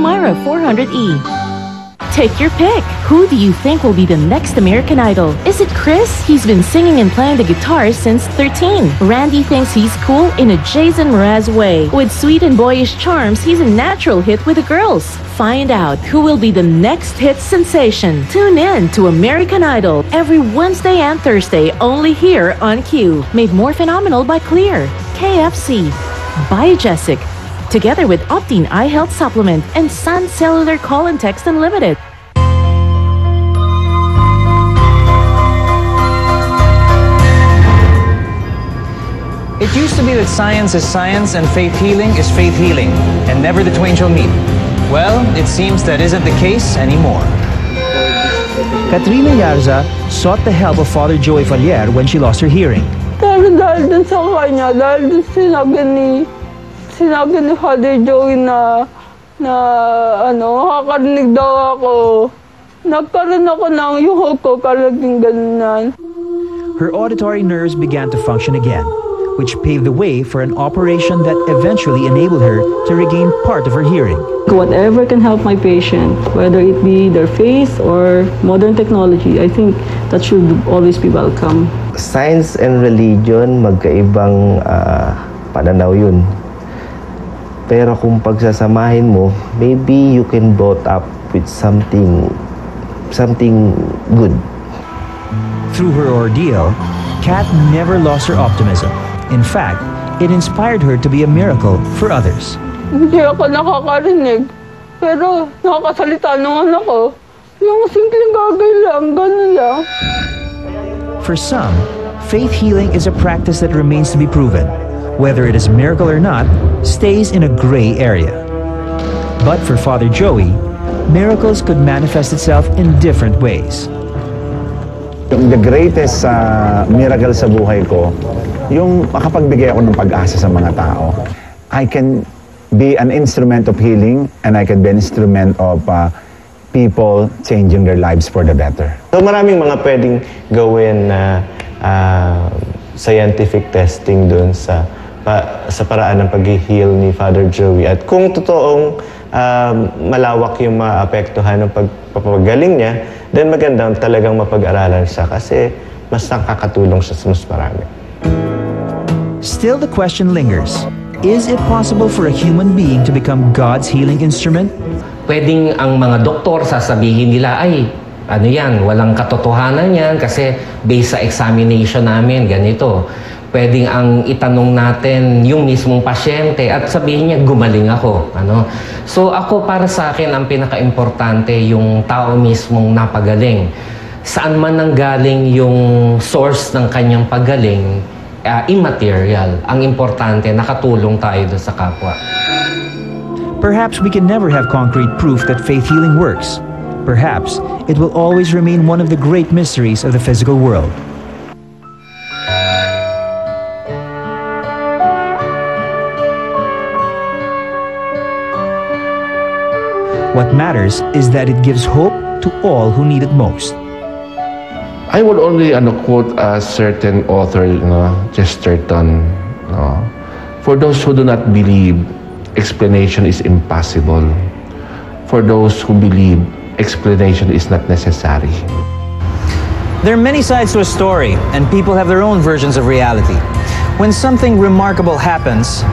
Myra 400E. Take your pick. Who do you think will be the next American Idol? Is it Chris? He's been singing and playing the guitar since 13. Randy thinks he's cool in a Jason Mraz way. With sweet and boyish charms, he's a natural hit with the girls. Find out who will be the next hit sensation. Tune in to American Idol every Wednesday and Thursday only here on Q. Made more phenomenal by Clear. KFC. By Jessic together with Optine Eye Health Supplement and Sun Cellular Call and Text Unlimited. It used to be that science is science and faith healing is faith healing, and never the twain shall meet. Well, it seems that isn't the case anymore. Katrina Yarza sought the help of Father Joey Falier when she lost her hearing. Pero dahil dun sa kanya, dahil dun sinabi ni, sinabi ni Father Joey na, na ano, kakarinig daw ako. Nagkaroon ako ng yuho ko, kalaging ganyan. Her auditory nerves began to function again, which paved the way for an operation that eventually enabled her to regain part of her hearing. Whatever can help my patient, whether it be their face or modern technology, I think that should always be welcome. Science and religion, magkaibang ah, pananaw yun. Pero kung pagsasamahin mo, maybe you can both up with something something good. Through her ordeal, Kat never lost her optimism. In fact, it inspired her to be a miracle for others. Hindi ako nakakarinig, pero nakakasalita naman ako. Yung simpleng gagay lang, ganun lang. For some, faith healing is a practice that remains to be proven. Whether it is a miracle or not, stays in a gray area. But for Father Joey, miracles could manifest itself in different ways. The greatest ah, miracle sa buhay ko, yung makapagbigay ako ng pag-asa sa mga tao. I can be an instrument of healing and I can be an instrument of ah, people changing their lives for the better. So maraming mga pwedeng gawin na ah, scientific testing dun sa pa, sa paraan ng pag-heal ni Father Joey. At kung totoong um, malawak yung maapektuhan ng pagpapagaling niya, then magandang talagang mapag-aralan siya kasi mas nakakatulong siya sa mas marami. Still, the question lingers Is it possible for a human being to become God's healing instrument? pwedeng ang mga doktor sasabihin nila, ay, ano yan, walang katotohanan yan kasi based sa examination namin, ganito. Pwedeng ang itanong natin yung mismong pasyente at sabihin niya, gumaling ako. Ano? So ako para sa akin, ang pinaka-importante yung tao mismong napagaling. Saan man nanggaling yung source ng kanyang pagaling, ah, immaterial. Ang importante, nakatulong tayo doon sa kapwa. Perhaps we can never have concrete proof that faith healing works. Perhaps it will always remain one of the great mysteries of the physical world. What matters is that it gives hope to all who need it most. I would only quote a certain author, you know, Chesterton. For those who do not believe, explanation is impossible. For those who believe, explanation is not necessary. There are many sides to a story, and people have their own versions of reality. When something remarkable happens,